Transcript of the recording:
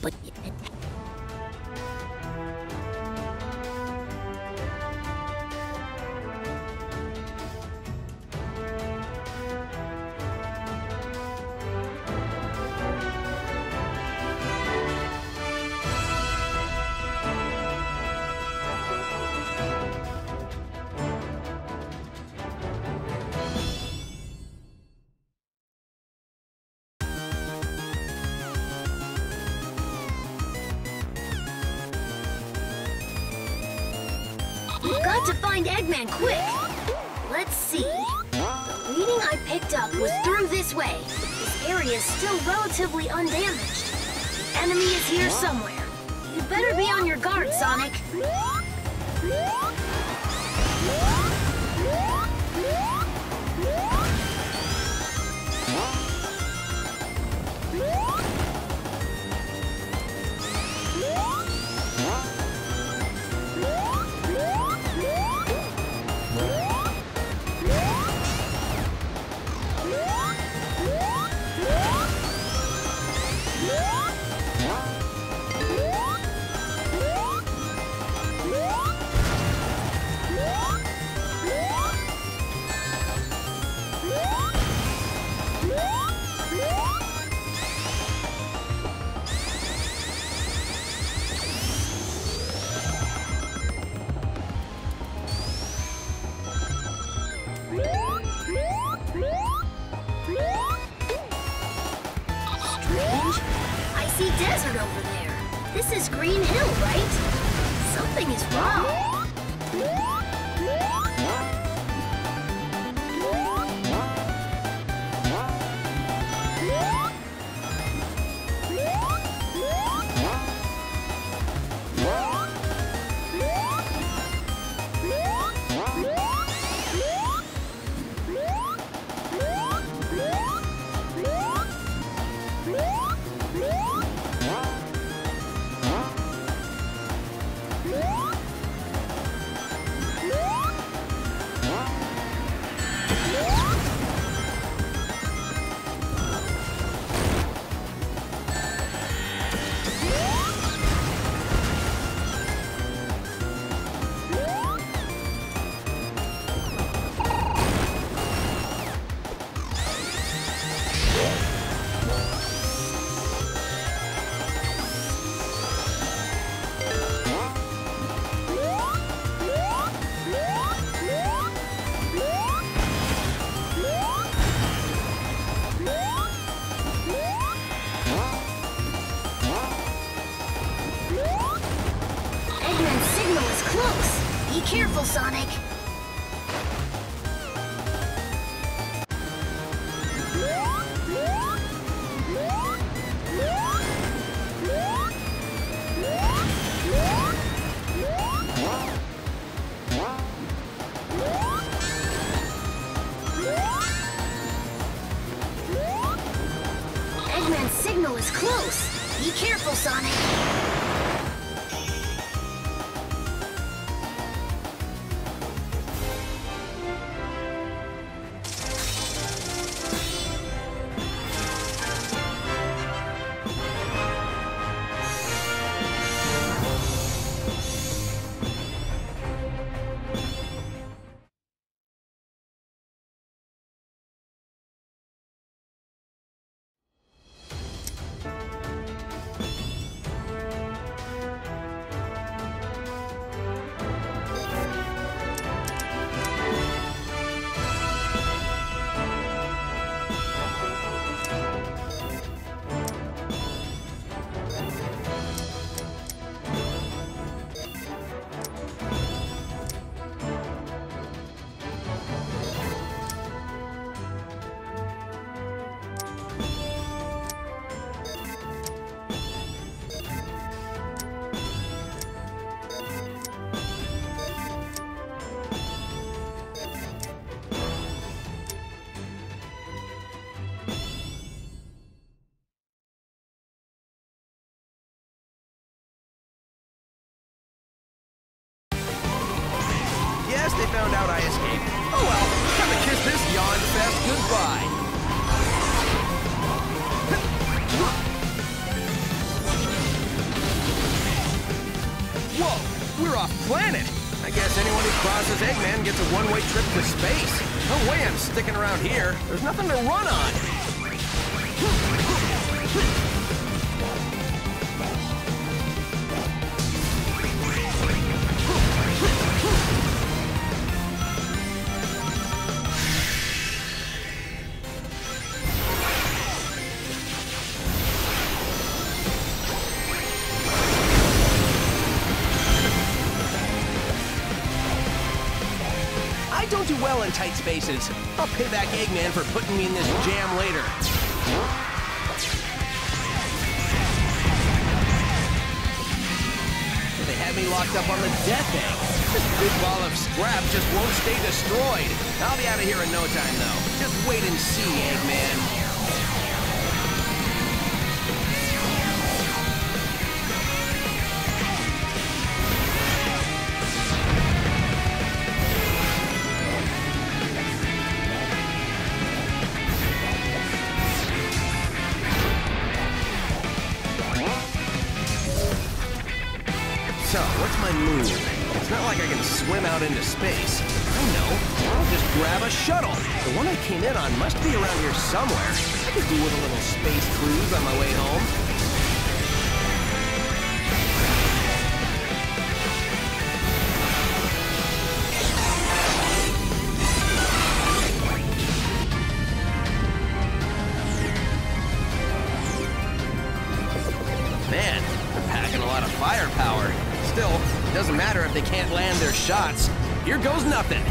but got to find Eggman quick. Let's see. The reading I picked up was through this way. This area is still relatively undamaged. The enemy is here somewhere. You better be on your guard, Sonic. This is Green Hill, right? Something is wrong. Eggman's signal is close. Be careful, Sonic. Eggman's signal is close. Be careful, Sonic. Planet. I guess anyone who crosses Eggman gets a one-way trip to space. No way I'm sticking around here. There's nothing to run on. In tight spaces. I'll pay back Eggman for putting me in this jam later. They had me locked up on the death egg. This big ball of scrap just won't stay destroyed. I'll be out of here in no time, though. Just wait and see, Eggman. So, what's my move? It's not like I can swim out into space. I know. I'll just grab a shuttle. The one I came in on must be around here somewhere. I could do with a little space cruise on my way home. If they can't land their shots. Here goes nothing.